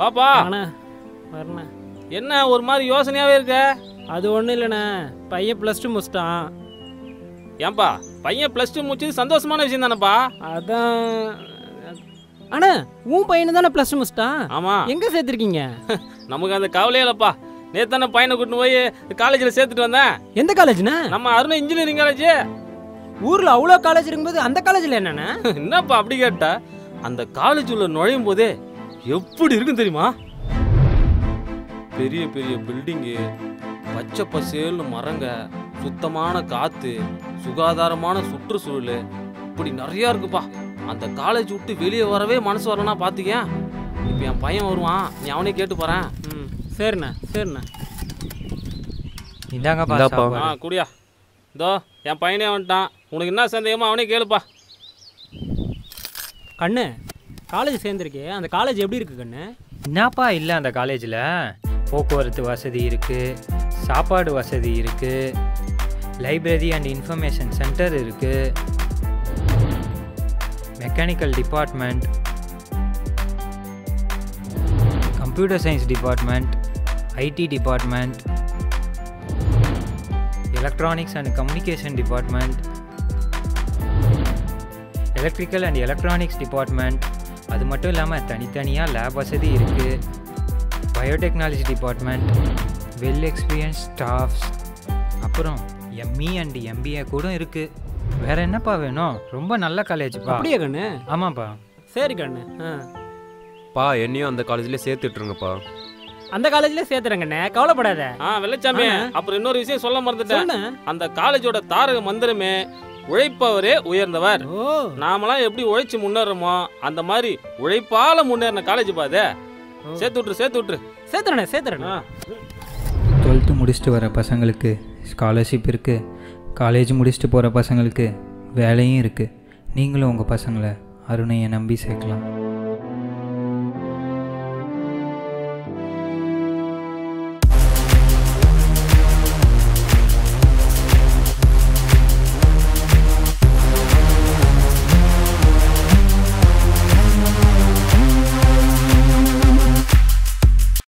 பாப்பா. அண்ணா வரண்ணா. என்ன ஒரு மாதிரி யோசனையாவே இருக்க? அது ஒன்றும் இல்லைண்ணே. பையன் ப்ளஸ் டூ முடிச்சிட்டான். ஏன்பா பையன் ப்ளஸ் டூ முடிச்சது சந்தோஷமான விஷயம் தானேப்பா? அதான் அண்ணா உன் பையனு தானே ப்ளஸ் டூ முடிச்சிட்டான்? ஆமா. எங்கே சேர்த்துருக்கீங்க? நமக்கு அந்த கவலையே இல்லப்பா. நேத்து தானே பையனை கூட்டின்னு போய் காலேஜில் சேர்த்துட்டு வந்தேன். எந்த காலேஜ்ண்ணா நம்ம அருண் இன்ஜினியரிங் காலேஜ் ஊரில் அவ்வளோ காலேஜ் இருக்கும்போது அந்த காலேஜில் என்னண்ணா? என்னப்பா அப்படி கேட்ட? அந்த காலேஜ் உள்ள நுழையும் போதே எப்படி இருக்கும் தெரியுமா? பெரிய பெரிய பில்டிங்கு பச்சை பசேல்னு மரங்க சுத்தமான காத்து சுகாதாரமான சுற்றுச்சூழல் இப்படி நிறைய இருக்குப்பா. அந்த காலேஜ் விட்டு வெளியே வரவே மனசு வரலனா பார்த்துக்கேன் இப்போ என் பையன் வருவான் நீ அவனே கேட்டு போறேன் ம். சரிண்ணா சரிண்ணா. இந்தாங்கப்பா. ஆ குடியா. இதோ என் பையனே வந்துட்டான். உனக்கு என்ன சந்தேகமோ அவனே கேளுப்பா. கண்ணு காலேஜ் சேர்ந்துருக்கே அந்த காலேஜ் எப்படி இருக்கு கண்ணு? என்னப்பா இல்லை அந்த காலேஜில் போக்குவரத்து வசதி இருக்குது சாப்பாடு வசதி இருக்குது லைப்ரரி அண்ட் இன்ஃபர்மேஷன் சென்டர் இருக்குது mechanical department computer science department IT department electronics and communication department electrical and electronics department அது மட்டும் இல்லாமல் தனித்தனியாக லேப் வசதி இருக்குது biotechnology department well experience staffs அப்புறம் எம்இ அண்ட் எம்பிஏ கூட இருக்குது வேற என்னப்பா வேணும்? ரொம்ப நல்ல காலேஜ்ப்பா அப்படியே கண்ணு? ஆமாப்பா. சரி கண்ணு பா என்னையும் அந்த காலேஜ்லேயே சேர்த்துட்ருங்கப்பா அந்த காலேஜ்ல சேர்த்துறேன் கண்ணே கவலைப்படாத. ஆ வெள்ளச்சாமி. அப்புறம் இன்னொரு விஷயம் சொல்ல மறந்துட்டேன். சொன்ன அந்த காலேஜோட தாரக மந்திரமே உழைப்பவரே உயர்ந்தவர். ஓ. நாமெல்லாம் எப்படி உழைச்சு முன்னேறோமோ அந்த மாதிரி உழைப்பால முன்னேறின காலேஜ் பாது. சேர்த்து விட்டுரு சேர்த்து விட்டுரு. சேர்த்துறேண்ணே சேர்த்துறேண்ணே. டுவெல்த்து முடிச்சுட்டு வர பசங்களுக்கு ஸ்காலர்ஷிப் இருக்குது காலேஜ் முடிச்சுட்டு போகிற பசங்களுக்கு வேலையும் இருக்குது நீங்களும் உங்கள் பசங்களை அருணையை நம்பி சேர்க்கலாம்.